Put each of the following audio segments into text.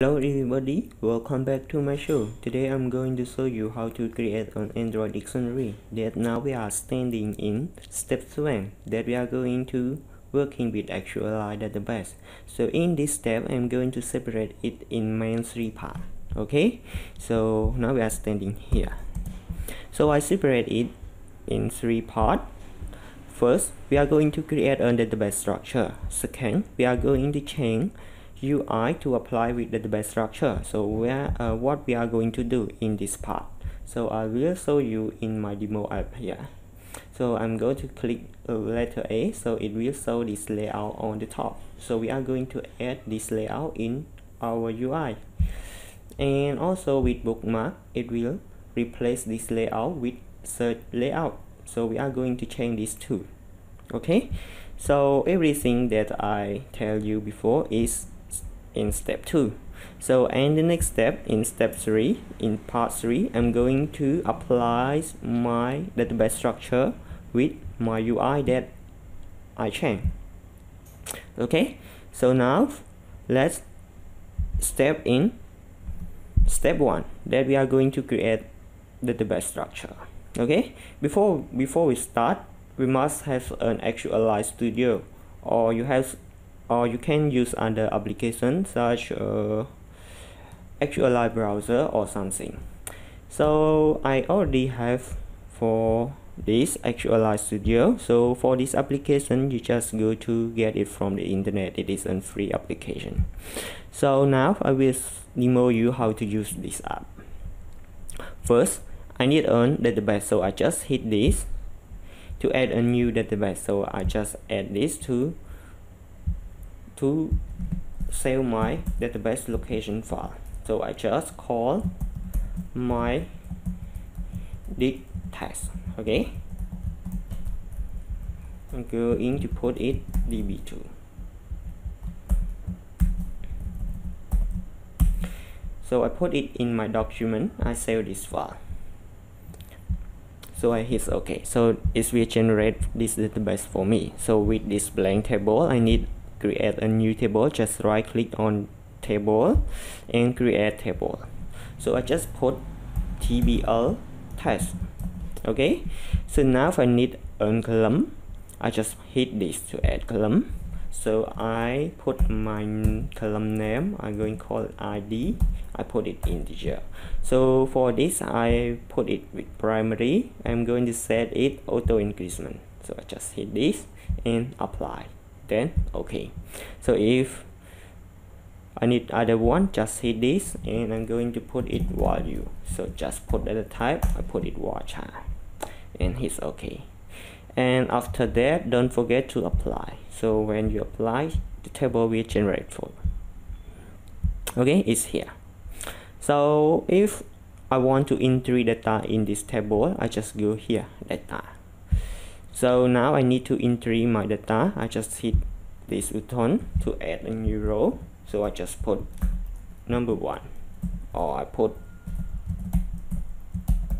Hello everybody, welcome back to my show. Today I'm going to show you how to create an Android dictionary that now we are standing in step 7 that we are going to working with SQLite database. So in this step I'm going to separate it in main three part. Okay, so now we are standing here. So I separate it in three part. First, we are going to create a database structure. Second, we are going to change UI to apply with the database structure. So where uh, what we are going to do in this part. So I will show you in my demo app here. So I'm going to click letter A so it will show this layout on the top. So we are going to add this layout in our UI. And also with bookmark it will replace this layout with search layout. So we are going to change this too. Okay, so everything that I tell you before is in step 2 so and the next step in step 3 in part 3 I'm going to apply my database structure with my UI that I change okay? So now let's step in step 1 that we are going to create the database structure. Okay? Before before we start we must have an SQLite studio or you have or you can use other applications such uh, SQLite browser or something. So I already have for this SQLite studio. So for this application you just go to get it from the internet. It is a free application. So now I will demo you how to use this app. First I need an database. So I just hit this to add a new database. So I just add this to to save my database location file. So I just call my dig test okay? I'm going to put it db2 so I put it in my document I save this file. So I hit OK so it will generate this database for me. So with this blank table I need create a new table just right click on table and create table. So I just put tbl test okay? So now if I need a column I just hit this to add column. So I put my column name I'm going to call ID I put it integer. So for this I put it with primary. I'm going to set it auto increment so I just hit this and apply then okay. So if I need other one just hit this and I'm going to put it value. So just put the type I put it varchar and hit OK. And after that don't forget to apply. So when you apply the table will generate for okay it's here. So if I want to enter data in this table I just go here data so now I need to enter my data. I just hit this button to add a new row. So I just put number one or I put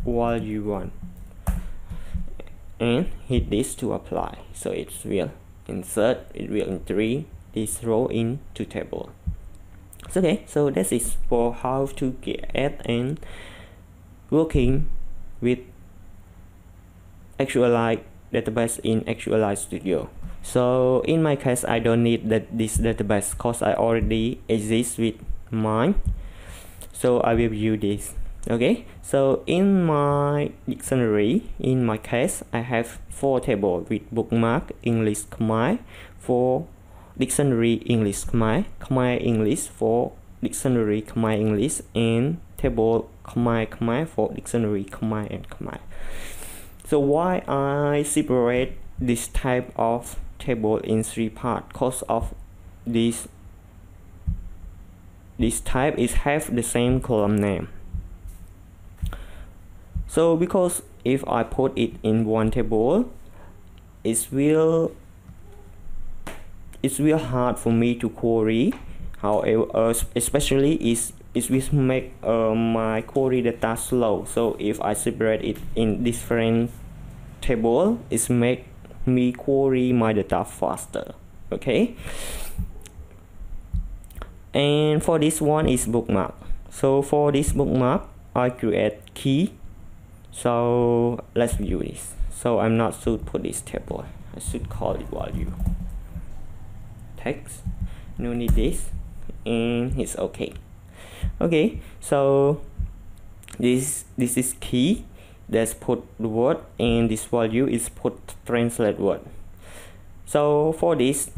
value one and hit this to apply. So it will insert it will enter this row into table. So okay. So this is for how to get and working with SQLite database in SQLite Studio. So in my case, I don't need that this database because I already exist with mine. So I will use this. Okay, so in my dictionary, in my case, I have four table with bookmark English Khmer for dictionary English Khmer, Khmer English for dictionary Khmer English, and table Khmer Khmer for dictionary Khmer and Khmer so why I separate this type of table in three parts because of this this type is have the same column name. So because if I put it in one table it will it's real hard for me to query. However especially is it will make uh, my query data slow. So if I separate it in different table is make me query my data faster okay? And for this one is bookmark. So for this bookmark I create key. So let's view this. So I'm not should put this table. I should call it value. Text. No need this. And it's okay. Okay so this this is key that's put the word and this value is put translate word. So for this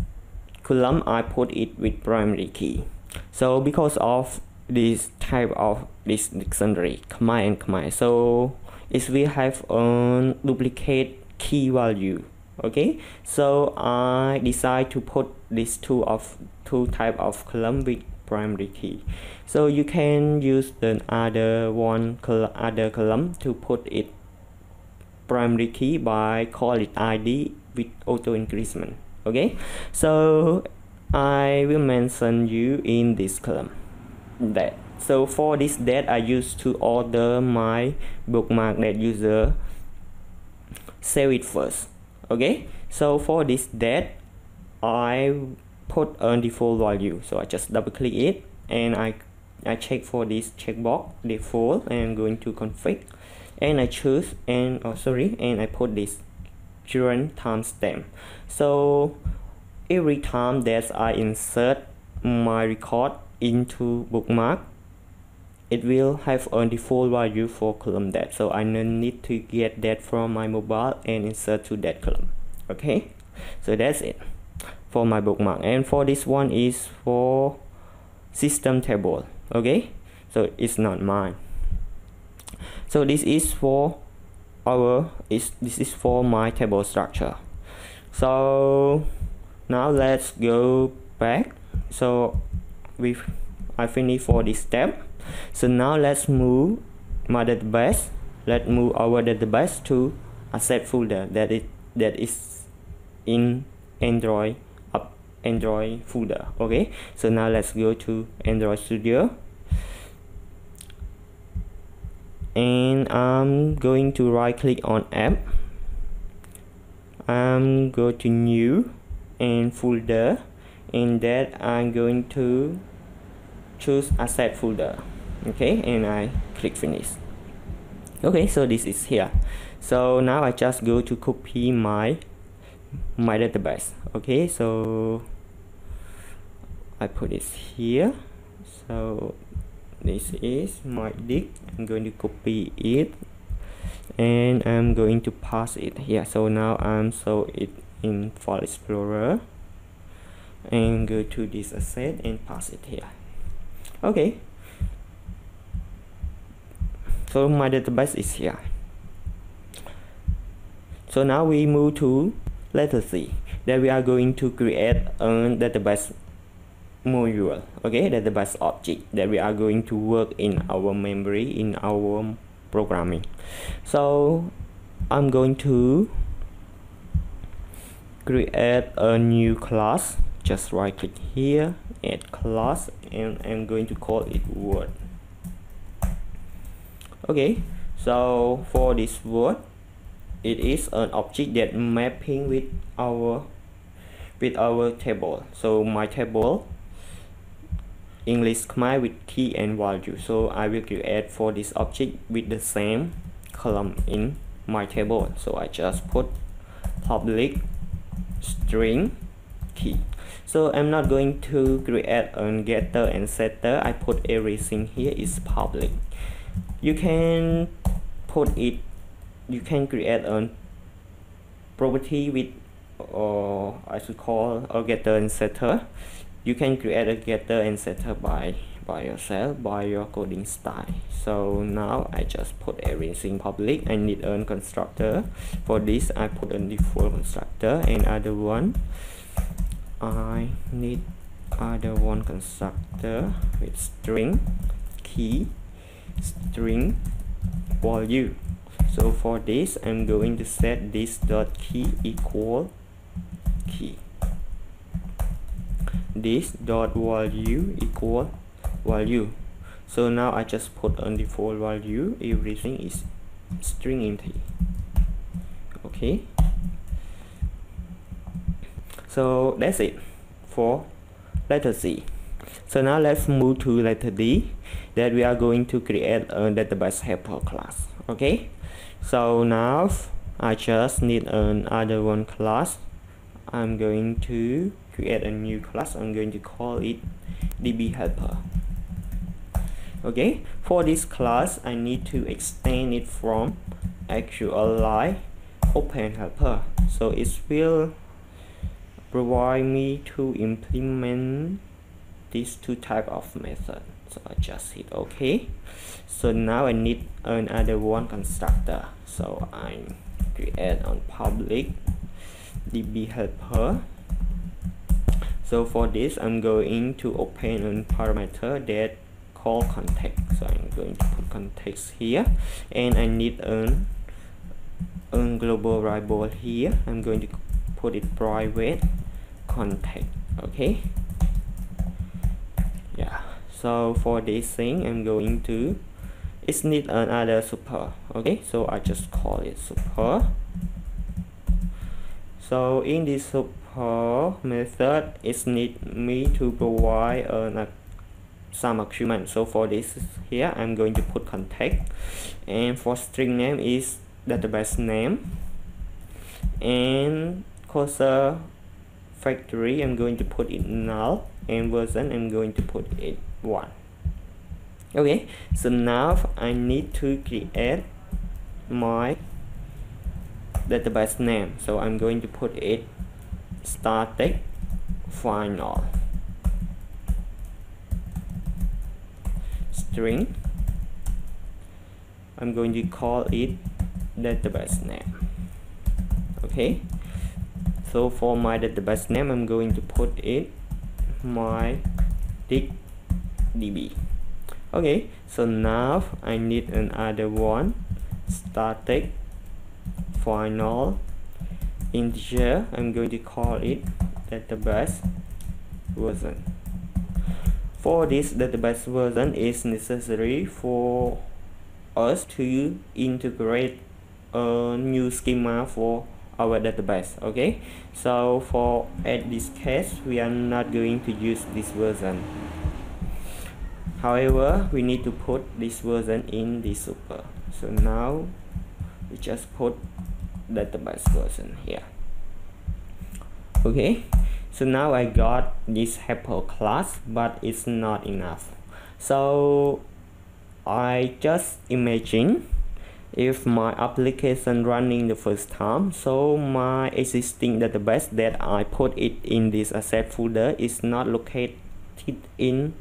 column I put it with primary key. So because of this type of this dictionary Khmer and Khmer so if we have a duplicate key value okay? So I decide to put these two of two type of column with primary key. So you can use the other one col other column to put it primary key by call it id with auto increment okay? So I will mention you in this column that. So for this that I used to order my bookmark that user save it first okay? So for this that I put a default value. So I just double click it and I I check for this checkbox default and I'm going to config. And I choose and oh sorry and I put this current timestamp so every time that I insert my record into bookmark it will have a default value for column that. So I need to get that from my mobile and insert to that column. Okay? So that's it for my bookmark. And for this one is for system table okay? So it's not mine. So this is for our is this is for my table structure. So now let's go back. So we've I finished for this step. So now let's move my database. Let's move our database to asset folder that is that is in android android folder ah. okay? So now let's go to android studio. And I'm going to right click on app. I'm go to new and folder. And that I'm going to choose asset folder. Okay? And I click finish. Okay? So this is here. So now I just go to copy my my database. Okay? So I put this here. So this is my disk. I'm going to copy it. And I'm going to pass it here. So now I'm so it in file explorer. And go to this asset and pass it here. Okay. So my database is here. So now we move to letter C. That we are going to create a database module okay? Database object that we are going to work in our memory in our programming. So I'm going to create a new class. Just right click here add class and I'm going to call it word. Okay so for this word it is an object that mapping with our with our table. So my table English Khmer with key and value so I will create for this object with the same column in my table. So I just put public string key so I'm not going to create a getter and setter. I put everything here is public. You can put it you can create a property with or I should call a getter and setter you can create a getter and setter by by yourself by your coding style. So now I just put everything public. I need a constructor. For this I put a default constructor and other one. I need other one constructor with string key string value. So for this I'm going to set this dot key equal key this dot value equal value. So now I just put on default value everything is string empty okay. So that's it for letter C. So now let's move to letter D that we are going to create a database helper class. Okay? So now I just need another one class. I'm going to create a new class I'm going to call it db helper. Okay for this class I need to extend it from SQLite open helper. So it will provide me to implement these two type of method. So I just hit OK. So now I need another one constructor. So I create on public db helper so for this I'm going to open a parameter that call context. So I'm going to put context here and I need an, a global variable here. I'm going to put it private context okay? Yeah so for this thing I'm going to it's need another super okay? So I just call it super. So in this super method is need me to provide an some argument so for this here i'm going to put context. And for string name is database name. And cursor factory i'm going to put it null. And version i'm going to put it one. Okay so now i need to create my database name. So i'm going to put it static final. String. I'm going to call it database name. Okay? So for my database name I'm going to put it my db okay? So now I need another one. Static final integer I'm going to call it database version for this database version is necessary for us to integrate a new schema for our database okay? So for at this case we are not going to use this version. However we need to put this version in the super. So now we just put database version here. Okay? So now I got this helper class but it's not enough. So I just imagine if my application running the first time so my existing database that I put it in this asset folder is not located in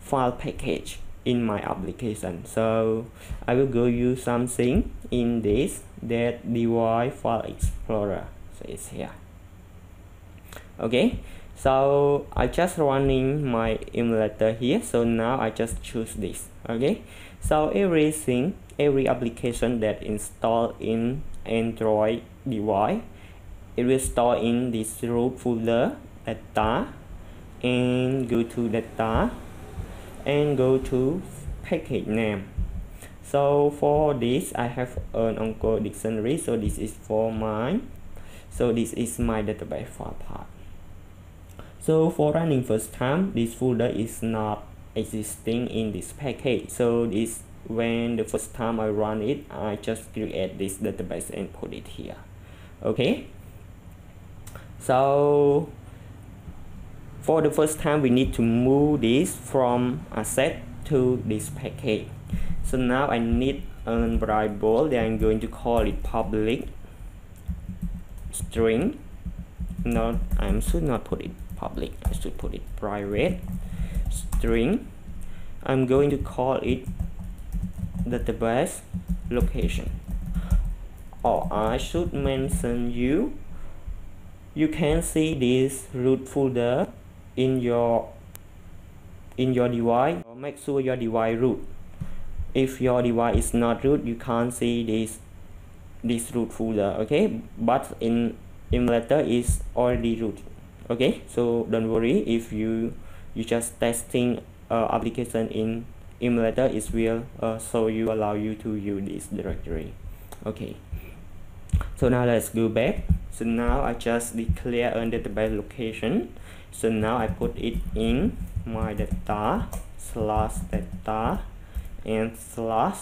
file package in my application. So I will go use something in this that DY file explorer so it's here. Okay so I just running my emulator here. So now I just choose this. Okay so everything every application that installed in Android device it will store in this root folder data and go to data and go to package name. So for this I have an Angkor dictionary. So this is for mine. So this is my database file part so for running first time this folder is not existing in this package. So this when the first time I run it I just create this database and put it here. Okay? So for the first time we need to move this from asset to this package. So now I need a variable that I'm going to call it public string. No, I should not put it public. I should put it private string. I'm going to call it database location. Or I should mention you. You can see this root folder in your in your device make sure your device root. If your device is not root you can't see this this root folder okay? But in emulator is already root okay? So don't worry if you you just testing uh, application in emulator it will uh, so you allow you to use this directory okay? So now let's go back. So now I just declare a database location so now I put it in my data slash data and slash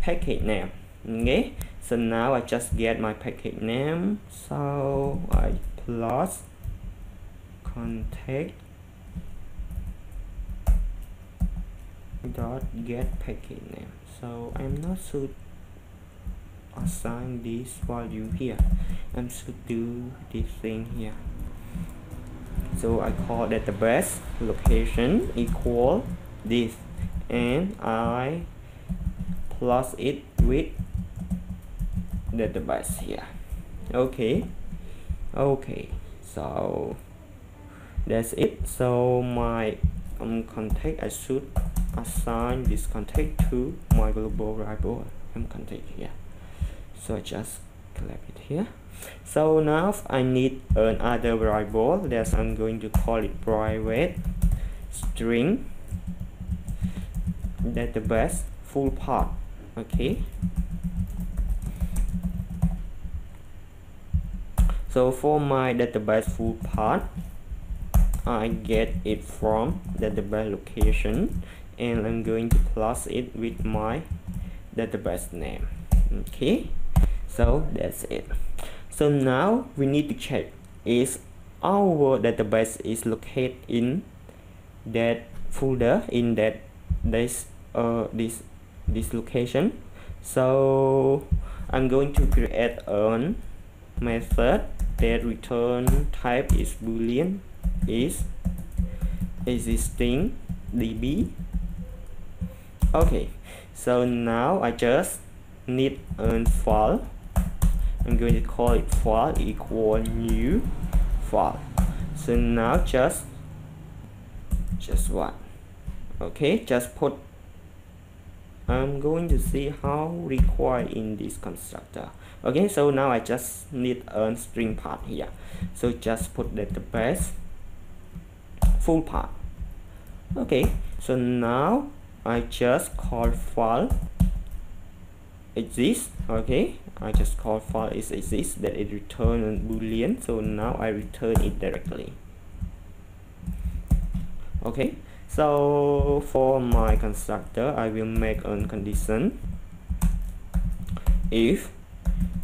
package name okay? So now I just get my package name so I plus context dot get package name. So I'm not should assign this value here. I'm should do this thing here so I call that the best location equal this. And I plus it with database here. Okay. Okay. So that's it. So my um, contact I should assign this contact to my global variable I'm contact here. So I just collect it here so now I need another variable that I'm going to call it private string. Database full path okay? So for my database full path I get it from database location and I'm going to plus it with my database name okay? So that's it so now we need to check is our database is located in that folder in that this uh this this location. So I'm going to create a method that return type is boolean is existing db. Okay so now I just need a file I'm going to call it file equal new file so now just just what okay just put I'm going to see how required in this constructor. Okay so now I just need a string part here. So just put the database full part. Okay so now I just call file exists okay I just call file is exists that it return a boolean so now I return it directly. Okay so for my constructor I will make a condition. If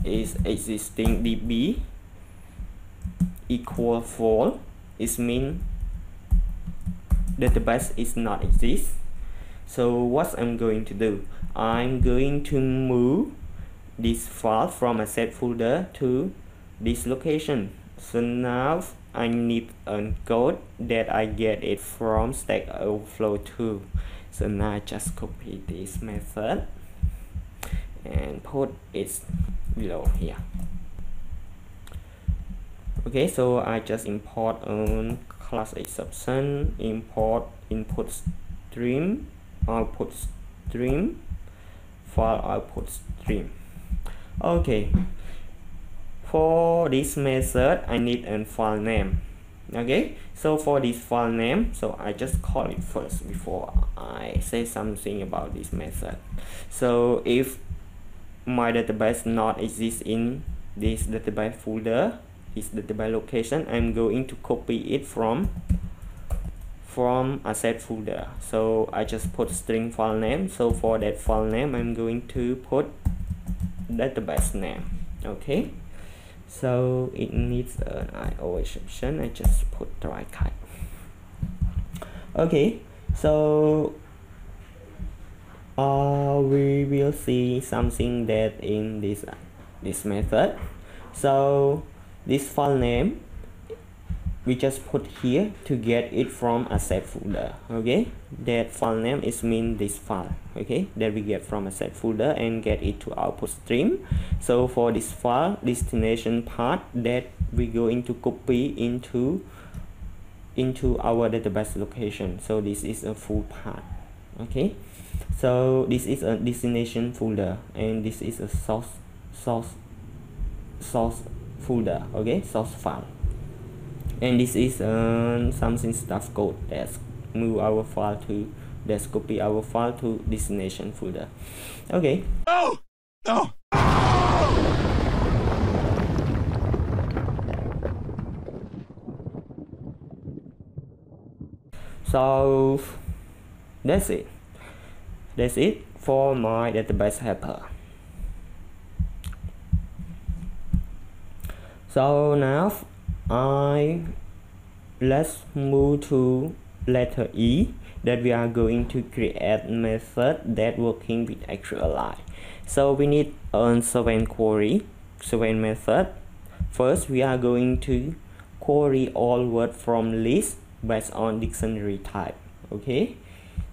is existing db equal false it means database is not exist. So what I'm going to do? I'm going to move this file from asset folder to this location. So now I need a code that I get it from Stack Overflow 2 so now I just copy this method and put it below here. Okay so I just import on class exception import input stream output stream file output stream okay. For this method I need a file name. Okay? So for this file name so I just call it first before I say something about this method. So if my database not exist in this database folder this database location I'm going to copy it from from asset folder. So I just put string file name. So for that file name I'm going to put database name okay? So it needs an IO exception I just put the right catch okay so uh, we will see something that in this this method. So this file name we just put here to get it from asset folder okay that file name is mean this file okay? That we get from asset folder and get it to output stream. So for this file destination part that we going to copy into into our database location. So this is a full part okay? So this is a destination folder and this is a source source source folder okay? Source file. And this is uh, something stuff code that's move our file to let's copy our file to destination folder. Okay. No! No! So that's it. That's it for my database helper so now I let's move to letter E that we are going to create method that working with actual SQLite so we need an seven query seven method. First we are going to query all word from list based on dictionary type okay?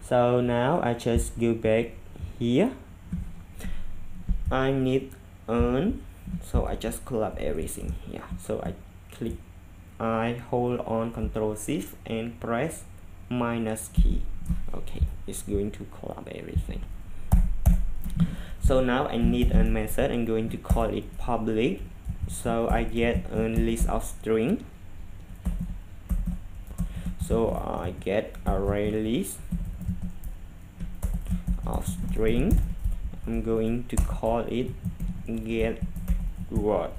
So now I just go back here. I need earn so I just collab everything here. So I click I hold on control shift and press minus key. Okay it's going to collab everything. So now I need a method. I'm going to call it public. So I get a list of string. So I get array list of string. I'm going to call it get word.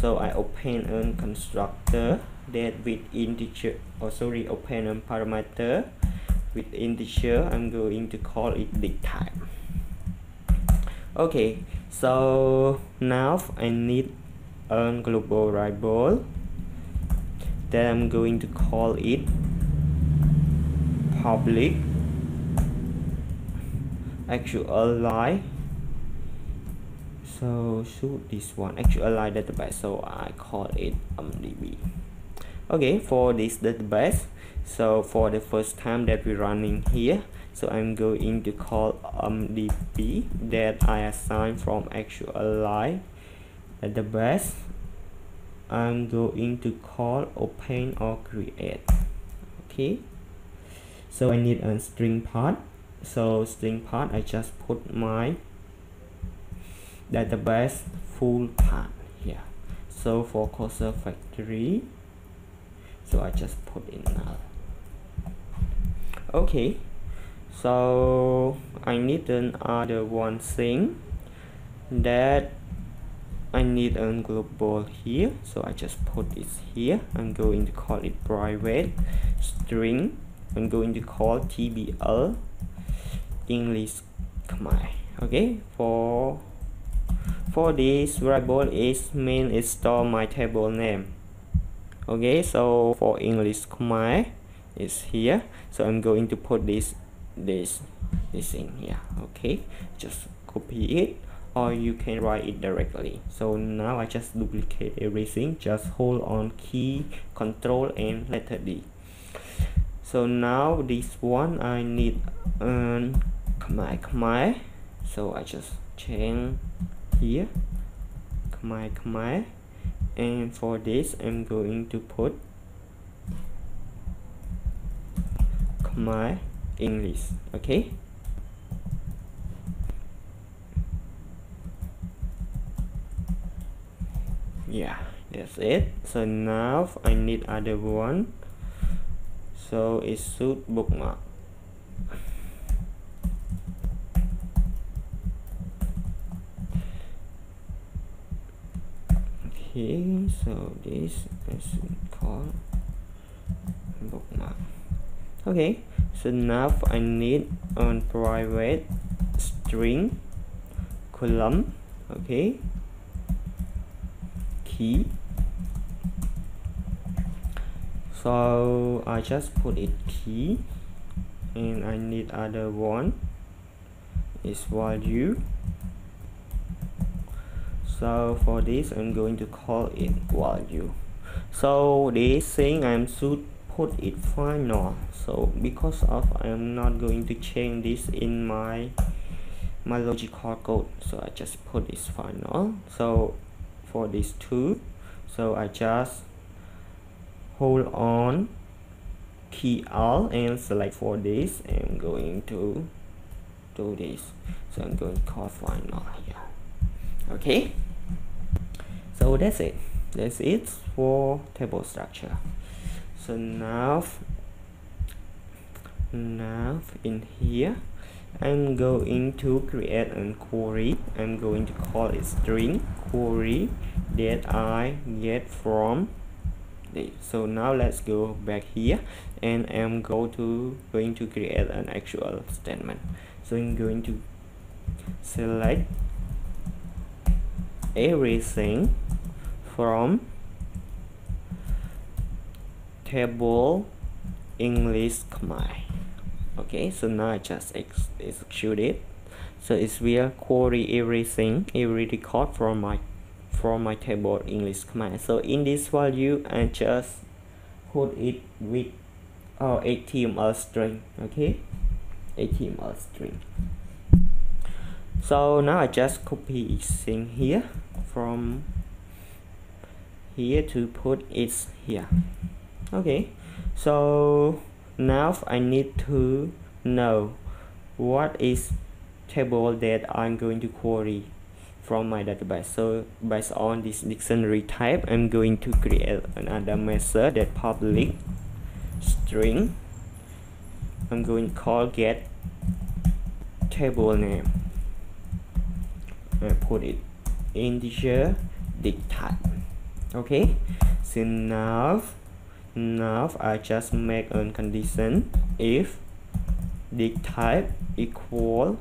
So I open a constructor that with integer or oh, sorry open a parameter with integer I'm going to call it the type okay so now I need a global variable that I'm going to call it public SQLite so shoot this one SQLite database. So I call it mdb okay for this database so for the first time that we're running here so I'm going to call mdb that I assign from actual SQLite database I'm going to call open or create. Okay? So I need a string part. So string part I just put my database full part here. So for cursor factory so I just put in now okay. So I need another one thing that I need a global here. So I just put this here I'm going to call it private string I'm going to call tbl English Khmer okay? For for this variable is main is store my table name okay so for English Khmer is here. So I'm going to put this this this thing here. Okay just copy it or you can write it directly. So now I just duplicate everything. Just hold on key control and letter D. So now this one I need um, Khmer Khmer so I just change here. Khmer Khmer and for this I'm going to put my English okay? Yeah that's it. So now I need other one. So it should bookmark okay so this is called bookmark. Okay so now I need on private string column okay key. So I just put it key and I need other one. Is value so for this I'm going to call it value so this thing I'm should put it final so because of I'm not going to change this in my my logical code. So I just put this final so for these two so I just hold on key Alt and select for this. I'm going to do this. So I'm going to call final here. Okay so that's it. That's it for table structure. So now now in here I'm going to create a query. I'm going to call it string query that I get from so now let's go back here and I'm go to going to create an actual statement. So I'm going to select everything from table English Khmer. Okay so now I just ex execute it. So it will query everything every record from my from my table English Khmer so in this value I just put it with oh, our HTML string. Okay HTML string. So now I just copy thing here from here to put it here. Okay so now I need to know what is table that I'm going to query from my database. So based on this dictionary type I'm going to create another method that public string. I'm going to call get table name I put it integer dict type okay? So now now I just make a condition. If dict type equal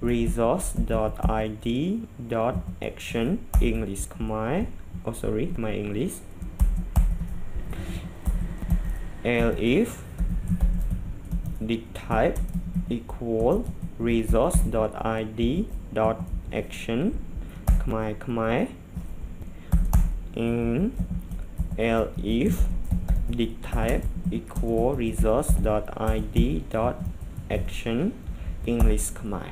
resource dot id dot action english. My oh sorry my english. L if dict type equal resource dot id dot action my my in L if dict type equal resource dot id dot action english Khmer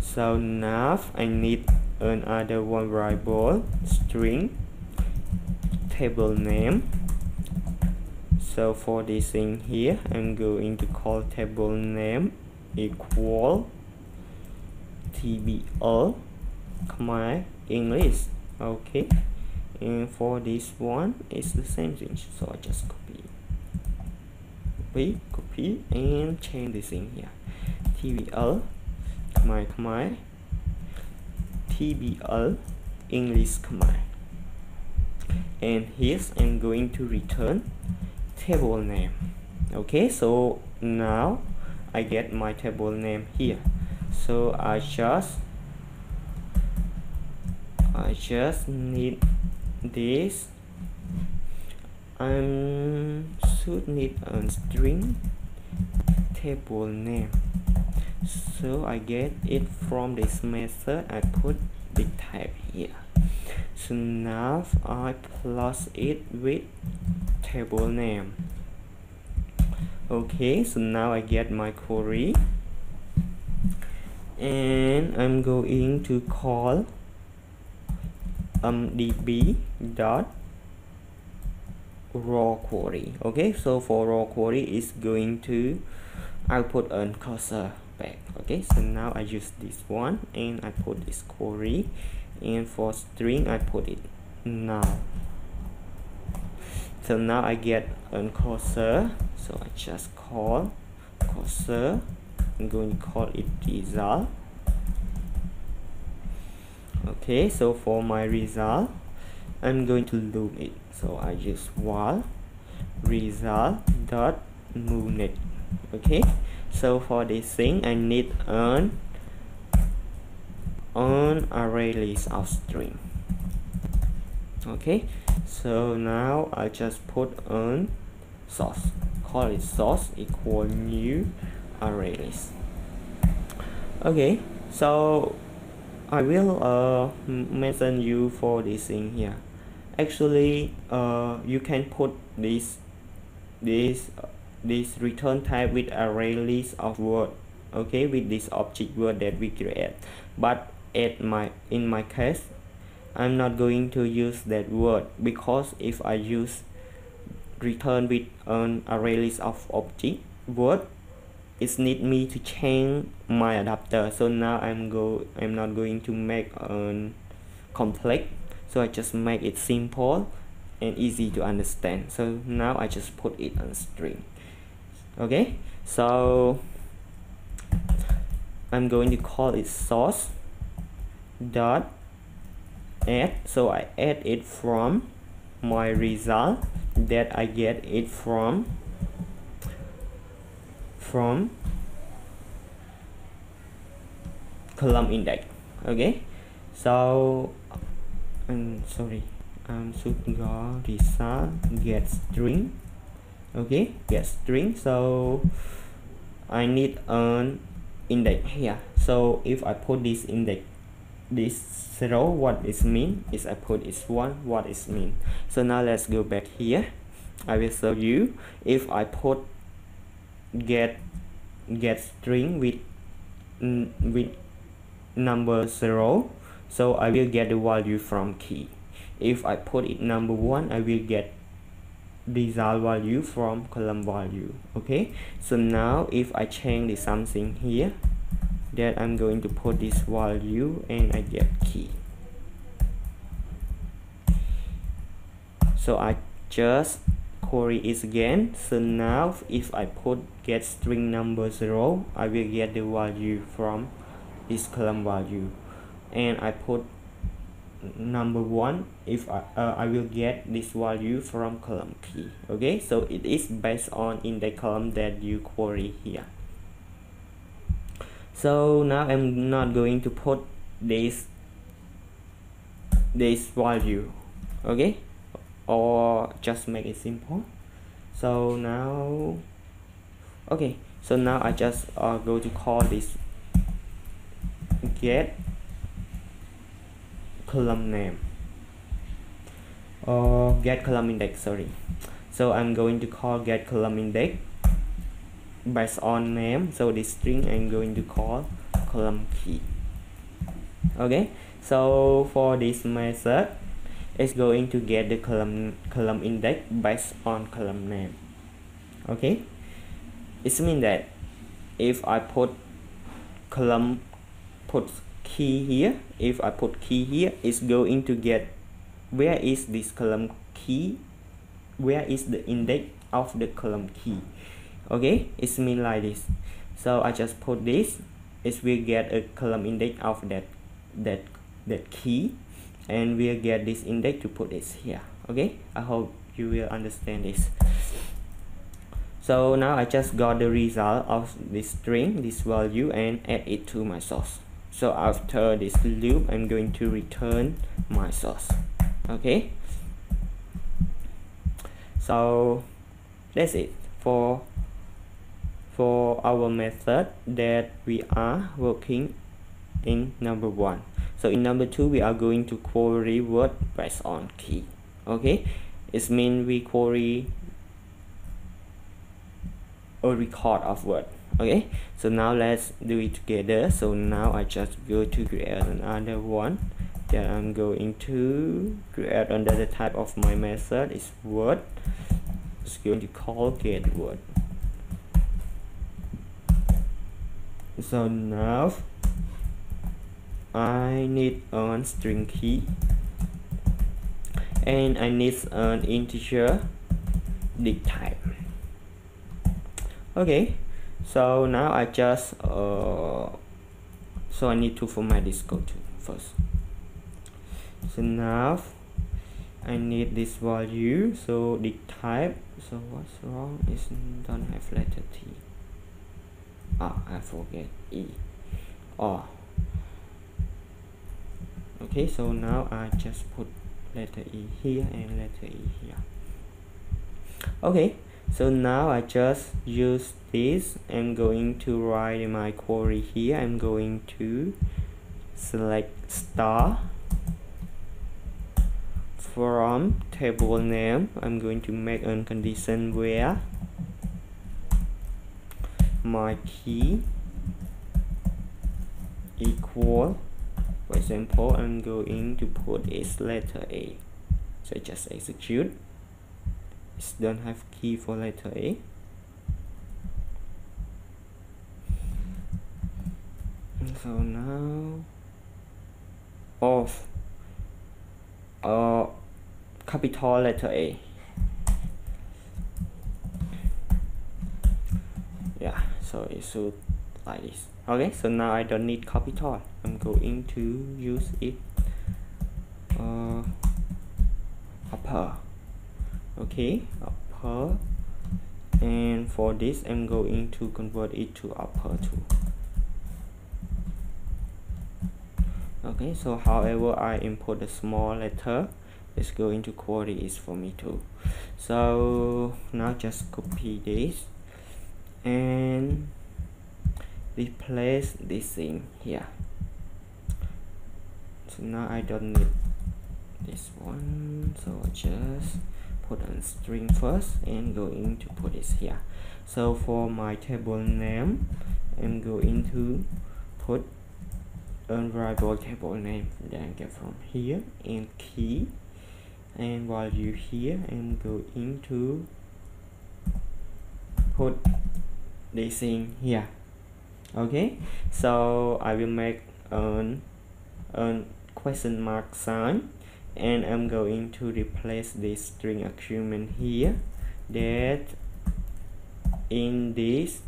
so now I need another one variable string table name. So for this thing here I'm going to call table name equal tbl Khmer English? Okay. And for this one it's the same thing. So I just copy. Copy copy and change this thing here. Tbl Khmer Khmer TBL English Khmer and here I'm going to return table name. Okay so now I get my table name here. So I just I just need this. I should need a string table name. So I get it from this method. I put the type here. So now I plus it with table name. Okay so now I get my query. And I'm going to call um db dot raw query. Okay so for raw query is going to output a cursor back. Okay so now I use this one and I put this query and for string I put it now. So now I get a cursor so I just call cursor. I'm going to call it result okay so for my result I'm going to loop it. So I use while result dot move it okay so for this thing I need an on array list of string. Okay so now I just put on source. Call it source equal new array list okay so I will uh, mention you for this thing here actually uh, you can put this this this return type with array list of word okay with this object word that we create. But at my in my case I'm not going to use that word because if I use return with an array list of object word it need me to change my adapter. So now I'm go I'm not going to make a complex. So I just make it simple and easy to understand. So now I just put it on string okay? So I'm going to call it source dot add. So I add it from my result that I get it from from column index. Okay? So I'm sorry. Um, I'm should go result get string. Okay? Get string. So I need an index here. So if I put this index this zero what is mean? Is I put is one what is mean? So now let's go back here. I will show you. If I put get get string with with number zero. So I will get the value from key. If I put it number one I will get result value from column value okay? So now if I change something here that I'm going to put this value and I get key. So I just query is again. So now if I put get string number 0 I will get the value from this column value. And I put number one if I, uh, I will get this value from column key. Okay? So it is based on in the column that you query here. So now I'm not going to put this this value. Okay or just make it simple. So now okay so now I just uh, go to call this get column name. Or get column index sorry. So I'm going to call get column index based on name. So this string I'm going to call column key. Okay so for this method it's going to get the column column index based on column name. Okay? It means that if I put column put key here if I put key here it's going to get where is this column key? Where is the index of the column key? Okay? It's mean like this. So I just put this. It will get a column index of that that that key and we'll get this index to put this here okay? I hope you will understand this. So now I just got the result of this string this value and add it to my source. So after this loop I'm going to return my source okay? So that's it for for our method that we are working in number one so in number two we are going to query word based on key. Okay? It's mean we query a record of word. Okay? So now let's do it together. So now I just go to create another one. That I'm going to create under the type of my method is word. It's going to call get word. So now I need an string key. And I need an integer dict type okay so now I just uh, so I need to format this code first. So now I need this value so the type so what's wrong? Is don't have letter T. Ah I forget E. Oh okay so now I just put letter E here and letter E here. Okay so now I just use this. I'm going to write my query here. I'm going to select star from table name. I'm going to make a condition where my key equal for example I'm going to put its letter A. So just execute. It don't have key for letter A. So now of uh, capital letter A. Yeah so it should like this okay so now I don't need capital I'm going to use it uh, upper. Okay upper. And for this I'm going to convert it to upper too. Okay so however I import the small letter it's going to query is for me too. So now just copy this. And replace this thing here. So now I don't need this one. So just put a string first and going to put this here. So for my table name I'm going to put a variable table name. That I get from here and key. And value here I'm going to put this in here okay? So I will make an, an question mark sign and I'm going to replace this string argument here that in this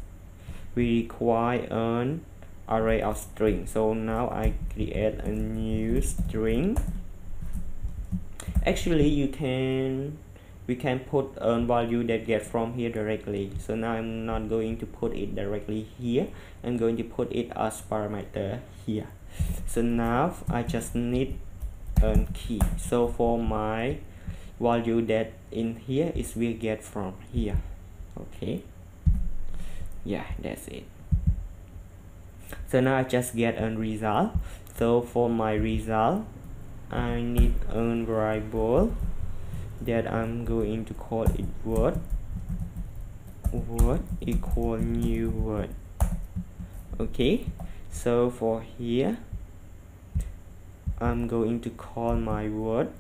we require an array of string so now I create a new string. Actually you can we can put a value that get from here directly. So now I'm not going to put it directly here. I'm going to put it as parameter here. So now I just need a key. So for my value that in here is we get from here. Okay? Yeah that's it. So now I just get a result. So for my result I need a variable that I'm going to call it word. Word equal new word. Okay so for here I'm going to call my word.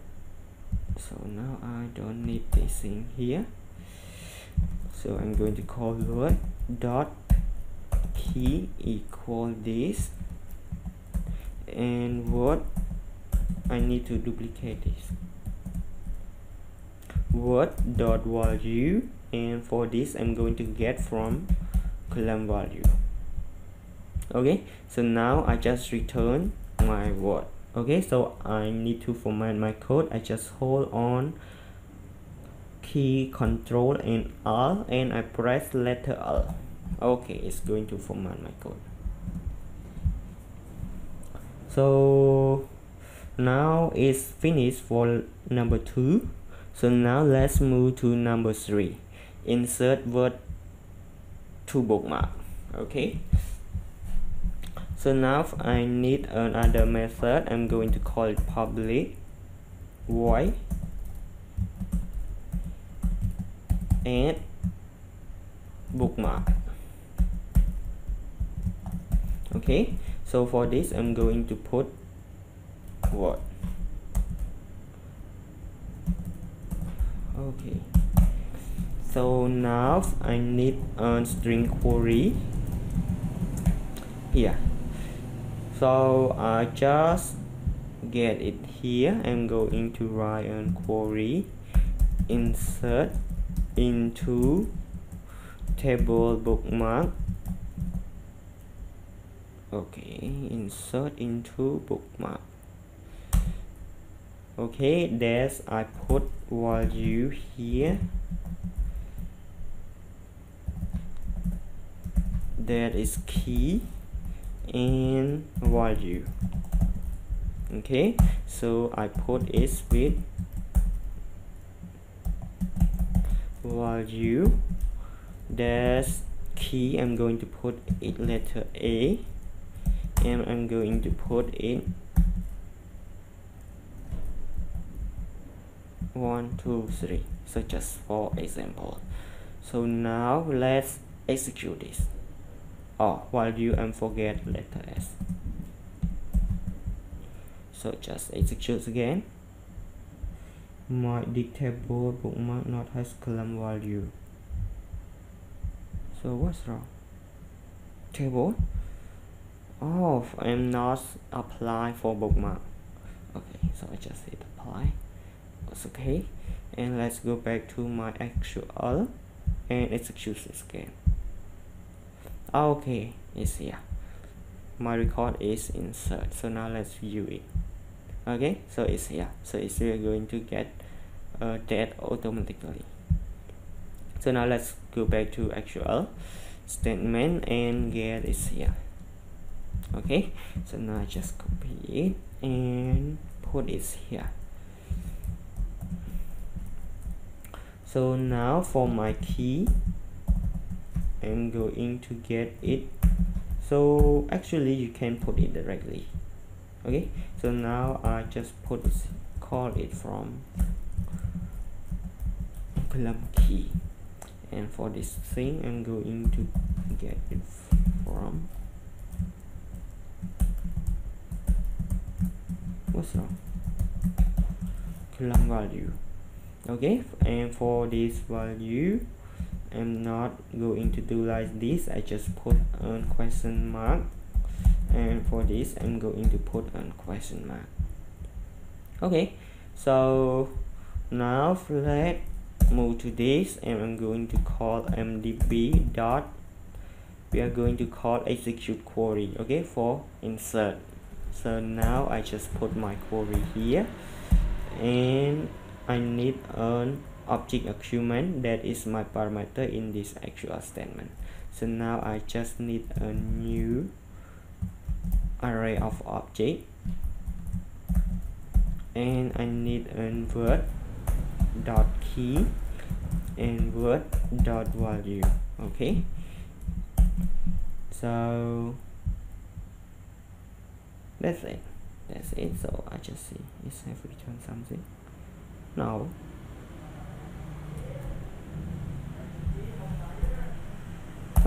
So now I don't need this thing here. So I'm going to call word dot key equal this. And what I need to duplicate this word dot value and for this I'm going to get from column value. Okay so now I just return my word okay so I need to format my code. I just hold on key control and L and I press letter L okay it's going to format my code. So now it's finished for number two so now let's move to number three. Insert word to bookmark okay? So now I need another method. I'm going to call it public. Void add bookmark. Okay? So for this I'm going to put what okay. So now I need a string query. Here so I just get it here I'm going to write a query. Insert into table bookmark. Okay insert into bookmark okay there's I put value here. That is key and value. Okay so I put it with value. Dash key I'm going to put it letter A and I'm going to put it one two three. So just for example so now let's execute this. Oh value and forget letter s. So just execute again. My dictable bookmark not has column value. So what's wrong? Table? Oh I'm not apply for bookmark. Okay so I just hit apply okay. And let's go back to my SQL and execute this again okay it's here. My record is insert. So now let's view it. Okay so it's here. So it's we're going to get uh, that automatically. So now let's go back to SQL statement and get is here. Okay so now I just copy it and put it here so now for my key I'm going to get it. So actually you can put it directly. Okay? So now I just put call it from column key. And for this thing I'm going to get it from what's wrong? Column value okay and for this value I'm not going to do like this. I just put a question mark. And for this I'm going to put a question mark. Okay so now let's move to this and I'm going to call mdb dot we are going to call execute query okay for insert. So now I just put my query here and I need an object argument that is my parameter in this SQL statement. So now I just need a new array of object. And I need a word dot key and word dot value okay? So that's it. That's it. So I just see is have returned something now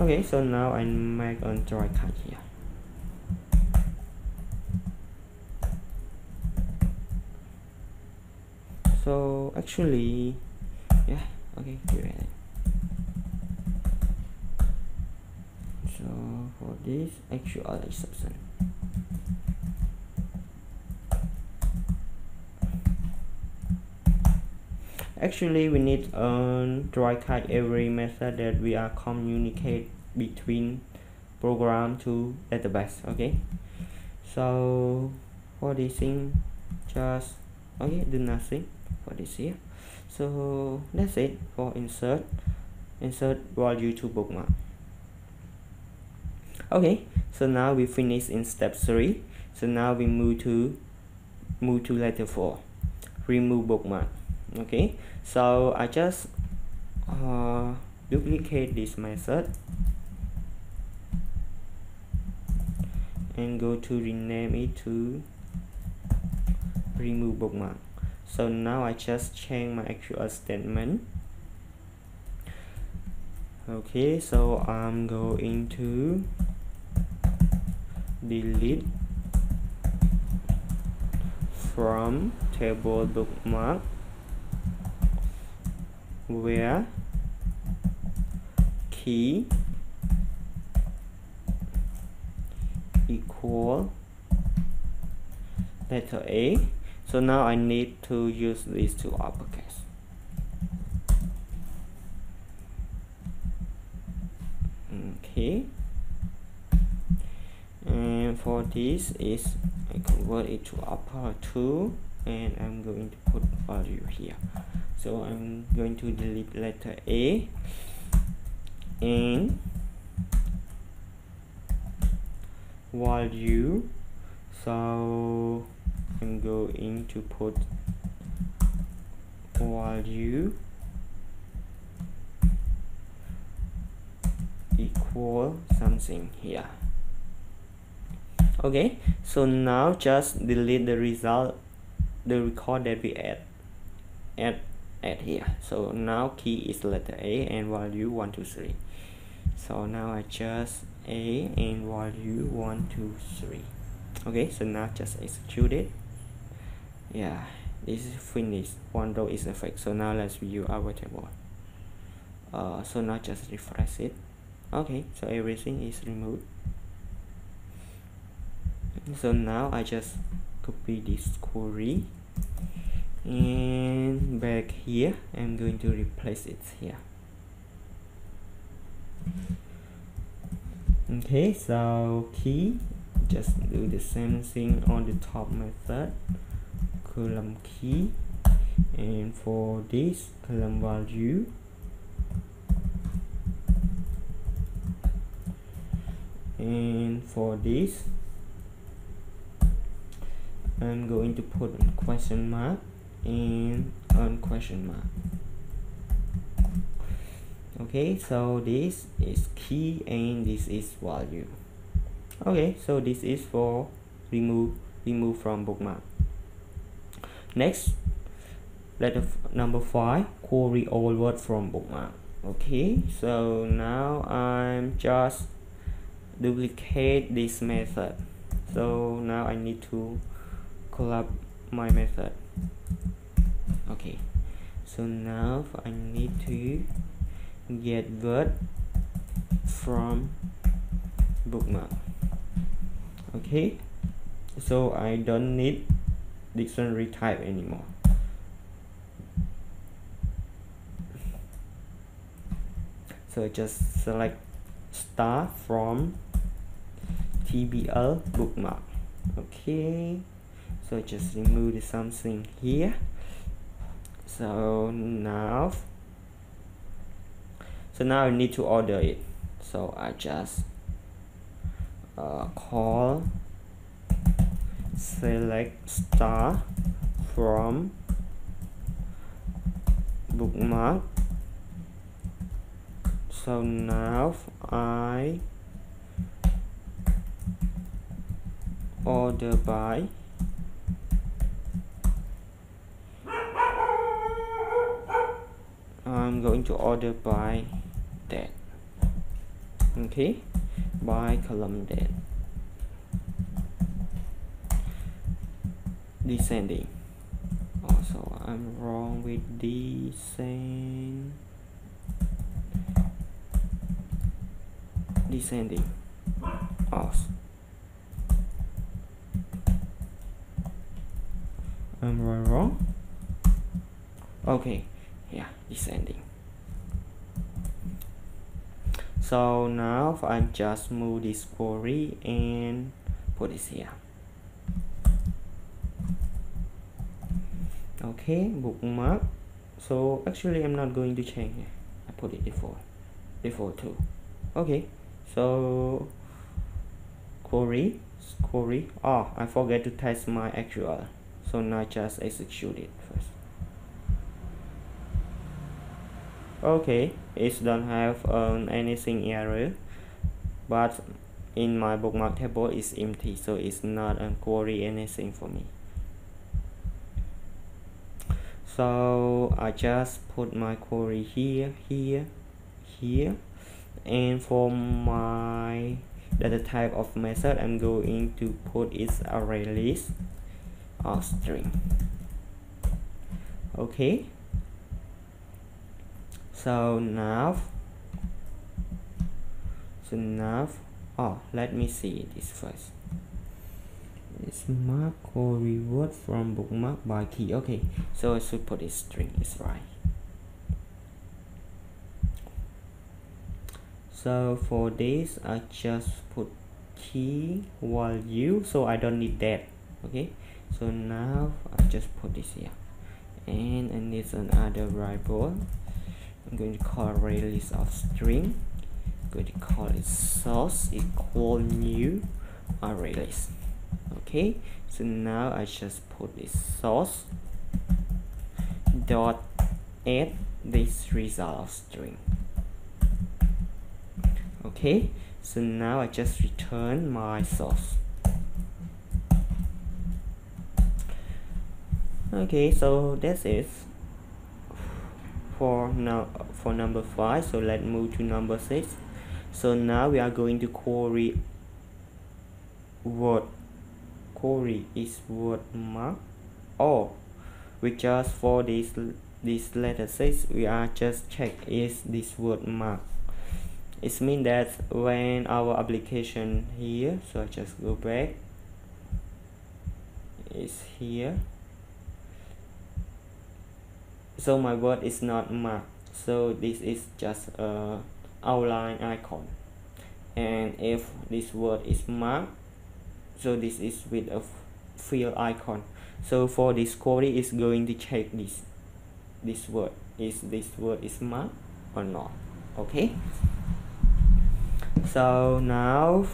okay so now I make a try catch here. So actually yeah okay so for this SQL exception actually we need a try catch every method that we are communicate between program to database okay? So for this thing just okay do nothing for this here so that's it for insert insert value to bookmark. Okay so now we finish in step 3 so now we move to move to letter 4 remove bookmark okay so I just uh, duplicate this method and go to rename it to remove bookmark. So now I just change my SQL statement. Okay so I'm going to delete from table bookmark where key equal letter A. So now I need to use these two uppercase. Okay. And for this is I convert it to upper 2 and I'm going to put value here so I'm going to delete letter A and value so I'm going to put value equal something here. Okay so now just delete the result the record that we add add add here. So now key is letter a and value 1 2 3 so now I just a and value 1 2 3 okay so now just execute it. Yeah this is finished. One row is effect so now let's view our table. Uh, so now just refresh it. Okay so everything is removed. So now I just copy this query and back here. I'm going to replace it here. Okay so key just do the same thing on the top method. Column key. And for this column value. And for this I'm going to put a question mark and question mark. Okay so this is key and this is value okay so this is for remove remove from bookmark. Next letter number five query all word from bookmark. Okay so now I'm just duplicate this method. So now I need to collab my method okay. So now I need to get word from bookmark. Okay? So I don't need dictionary type anymore. So just select star from TBL bookmark. Okay so just remove something here. So now so now I need to order it. So I just uh, call select star from bookmark. So now I order by I'm going to order by that. Okay? By column that. Descending. Also I'm wrong with descend. Descending. Also I'm wrong? Okay yeah descending so now I just move this query and put this here. Okay bookmark so actually I'm not going to change I put it default default too. Okay so query query oh I forget to test my SQL. So now just execute it first okay it don't have um, anything error but in my bookmark table is empty so it's not a query anything for me. So I just put my query here here here and for my data type of method I'm going to put its array list or string. Okay so now so now oh let me see this first. It's mark or reward from bookmark by key. Okay so I should put a string is right. So for this I just put key value so I don't need that. Okay so now I just put this here. And I need another variable I'm going to call array list of string. I'm going to call it source equal new uh, array list okay so now I just put this source dot add this result of string. Okay so now I just return my source. Okay so that's it for now for number five so let's move to number six. So now we are going to query word query is word mark or we just for this this letter six we are just check is this word mark. It means that when our application here so I just go back is here so my word is not marked so this is just a outline icon. And if this word is marked so this is with a field icon. So for this query is going to check this this word. Is this word is marked or not? Okay? So now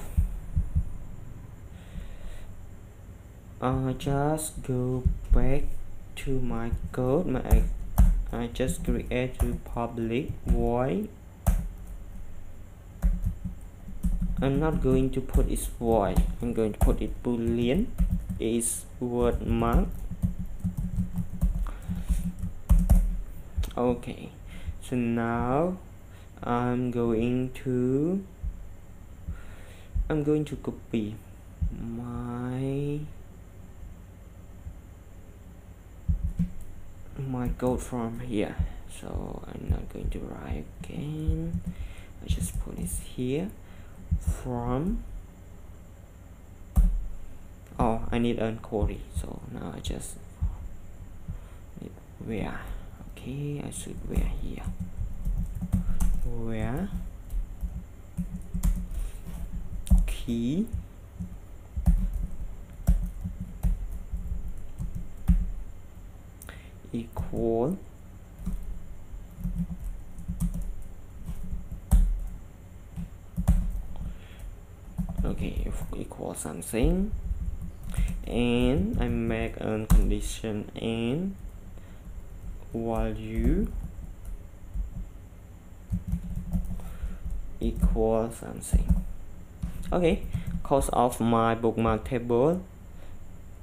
I just go back to my code my I, just create a public void. I'm not going to put it void. I'm going to put it boolean. Is word mark okay. So now I'm going to I'm going to copy my my code from here. So I'm not going to write again. I just put this here from oh I need a query so now I just need where? Okay I should where here. Where? Key equal okay equal something and I make a condition and value equal something. Okay cause of my bookmark table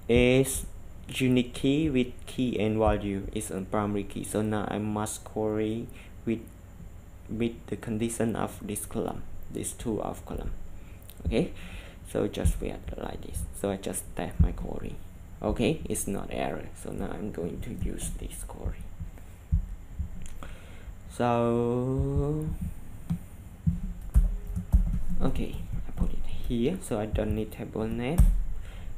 is unique key with key and value is a primary key. So now I must query with with the condition of this column these two of column. Okay? So just wait like this. So I just type my query. Okay? It's not error. So now I'm going to use this query. So okay I put it here. So I don't need table name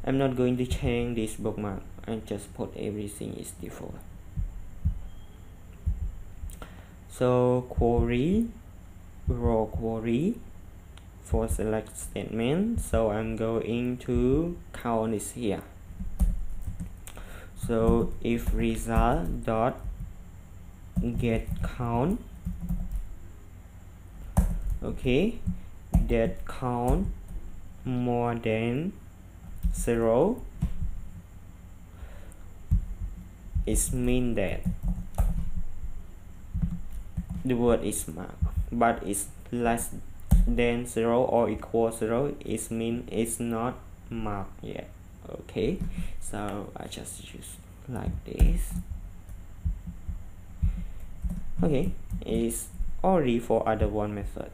I'm not going to change this bookmark I just put everything is default. So query raw query for select statement. So I'm going to count is here. So if result dot get count okay that count more than zero it mean that the word is marked but it's less than 0 or equal 0 it mean it's not marked yet. Okay so I just use like this. Okay it's already for other one method.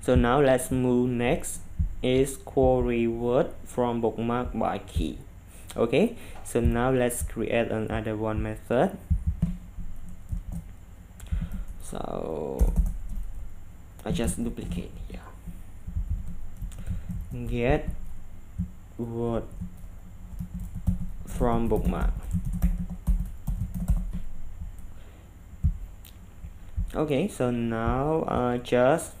So now let's move next is query word from bookmark by key okay so now let's create another one method. So I just duplicate here. Get word from bookmark. Okay so now I just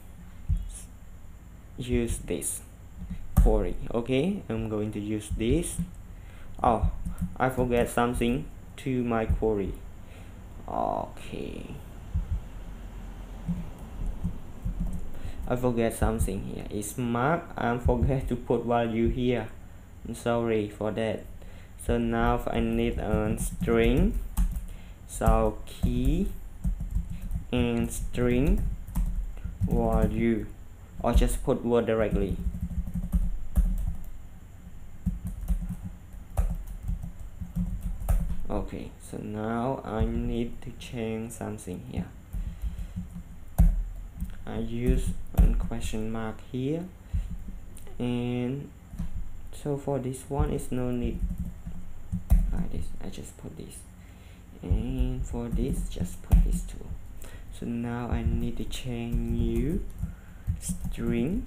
use this query. Okay I'm going to use this oh I forget something to my query. Okay. I forget something here. It's mark I forget to put value here I'm sorry for that. So now I need a string. So key and string. Value or just put word directly okay so now I need to change something here. I use one question mark here and so for this one it's no need. Like this I just put this. And for this just put this too so now I need to change new string.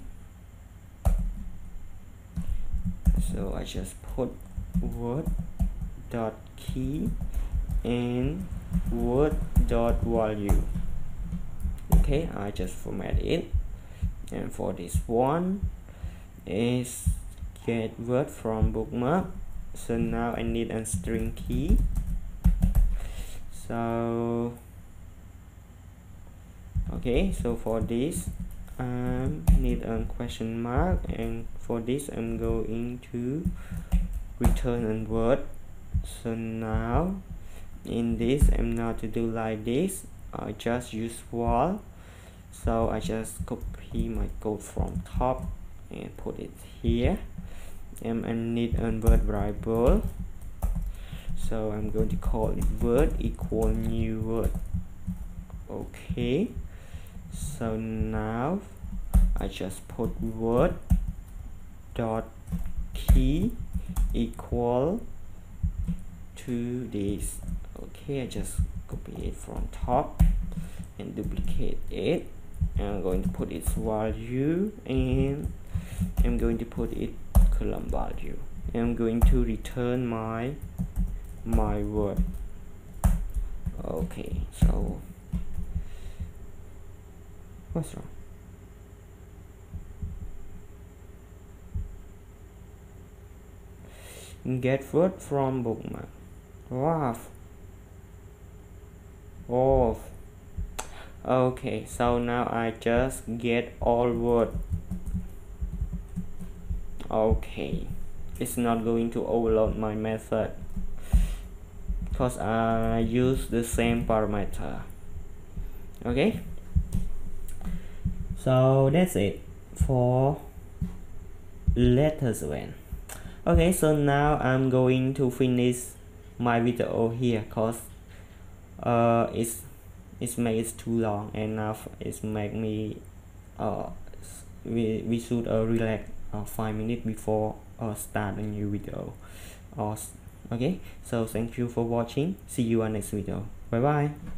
So I just put word dot key and word dot value. Okay I just format it. And for this one is get word from bookmark. So now I need a string key. So okay so for this I need a question mark. And for this I'm going to return a word so now in this I'm not to do like this. I just use while so I just copy my code from top and put it here. And I need a word variable. So I'm going to call it word equal new word. Okay. So now I just put word dot key equal to this okay I just copy it from top and duplicate it. I'm going to put its value and I'm going to put it column value. I'm going to return my my word. Okay so what's wrong? Get word from bookmark wow off. Okay so now I just get all word okay it's not going to overload my method. Because I use the same parameter. Okay? So that's it for letters when okay so now I'm going to finish my video here cause uh it's it's makes too long enough. It's make me uh we, we should uh, relax uh, five minutes before uh, start a new video. Or okay? So thank you for watching. See you on next video. Bye bye